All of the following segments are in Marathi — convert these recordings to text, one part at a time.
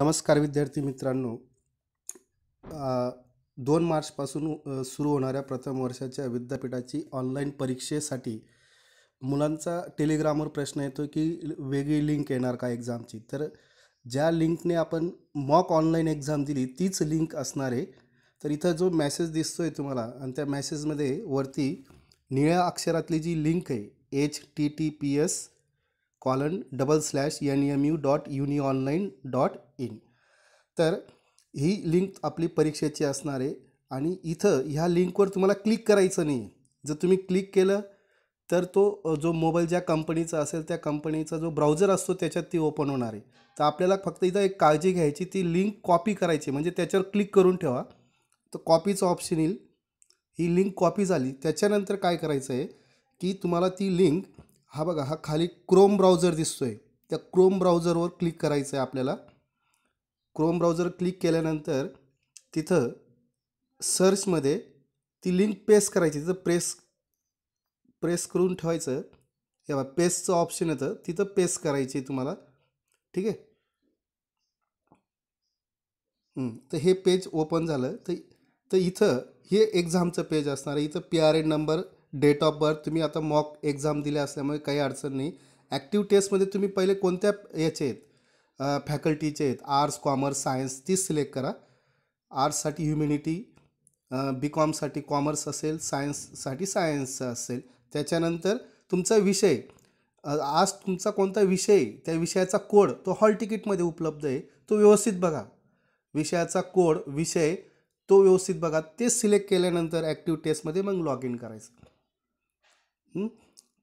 नमस्कार विद्यार्थी मित्रांनो. दोन मार्चपासून सुरू होणाऱ्या प्रथम वर्षाच्या विद्यापीठाची ऑनलाईन परीक्षेसाठी मुलांचा टेलिग्रामवर प्रश्न येतो की वेगळी लिंक येणार का एक्झामची? तर ज्या लिंकने आपण मॉक ऑनलाईन एक्झाम दिली तीच लिंक असणार आहे. तर इथं जो मॅसेज दिसतो आहे तुम्हाला आणि त्या मॅसेजमध्ये वरती निळ्या अक्षरातली जी लिंक आहे H T T P S colon double slash N M U dot uni online dot in तर ही लिंक आपली परीक्षेची असणार आहे. आणि इथं ह्या लिंकवर तुम्हाला क्लिक करायचं नाही जर तुम्ही क्लिक केलं तर तो जो मोबाईल ज्या कंपनीचा असेल त्या कंपनीचा जो ब्राउझर असतो त्याच्यात ती ओपन होणार आहे. तर आपल्याला फक्त इथं एक काळजी घ्यायची ती लिंक कॉपी करायची. म्हणजे त्याच्यावर क्लिक करून ठेवा. तर कॉपीचं ऑप्शन येईल. ही लिंक कॉपी झाली. त्याच्यानंतर काय करायचं आहे की तुम्हाला ती लिंक हा बघा हा खाली क्रोम ब्राउझर आहे त्या क्रोम ब्राउझरवर क्लिक करायचं आहे आपल्याला. क्रोम ब्राउझर क्लिक केल्यानंतर तिथं सर्चमध्ये ती लिंक पेस्ट करायची. तिथं प्रेस प्रेस करून ठेवायचं. हे बघा पेस्टचं ऑप्शन येतं. तिथं पेस्ट करायची तुम्हाला. ठीक आहे? तर हे पेज ओपन झालं. तर तर इथं हे एक्झामचं पेज असणार आहे. इथं P R N number date of birth तुम्ही आता मॉक एक्झाम दिल्या असल्यामुळे काही अडचण नाही. ॲक्टिव्ह टेस्टमध्ये तुम्ही पहिले कोणत्या याचे आहेत? फॅकल्टीचे आहेत. आर्ट्स कॉमर्स सायन्स तीच सिलेक्ट करा. आर्ट्ससाठी ह्युमॅनिटी बी कॉमसाठी कॉमर्स असेल सायन्ससाठी सायन्स असेल. त्याच्यानंतर तुमचा विषय आज तुमचा कोणता विषय त्या विषयाचा कोड तो हॉल तिकीटमध्ये उपलब्ध आहे तो व्यवस्थित बघा. विषयाचा कोड विषय तो व्यवस्थित बघा. ते सिलेक्ट केल्यानंतर ॲक्टिव्ह टेस्टमध्ये मग लॉग इन करायचं.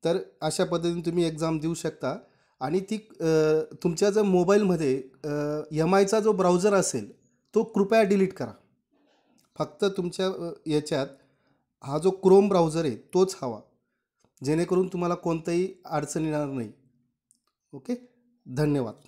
तर अशा पद्धतीने तुम्ही एक्झाम देऊ शकता. आणि ती तुमच्या जर मोबाईलमध्ये एम आयचा जो ब्राउझर असेल तो कृपया डिलीट करा. फक्त तुमच्या याच्यात हा जो क्रोम ब्राउझर आहे तोच हवा. जेणेकरून तुम्हाला कोणताही अडचण येणार नाही. ओके? धन्यवाद.